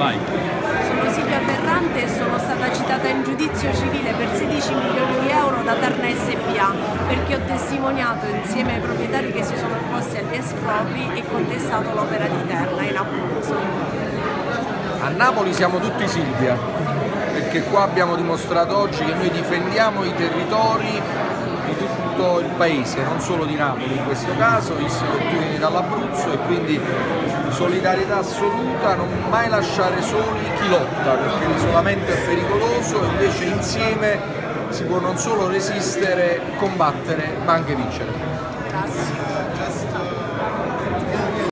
Vai. Sono Silvia Ferrante e sono stata citata in giudizio civile per 16 milioni di euro da Terna SPA perché ho testimoniato insieme ai proprietari che si sono opposti agli espropri e contestato l'opera di Terna in Abruzzo. A Napoli siamo tutti Silvia, perché qua abbiamo dimostrato oggi che noi difendiamo i territori di tutto il paese, non solo di Napoli in questo caso, visto che tu vieni dall'Abruzzo e quindi solidarietà assoluta, non mai lasciare soli chi lotta, perché l'isolamento è pericoloso, invece insieme si può non solo resistere, combattere, ma anche vincere. Grazie.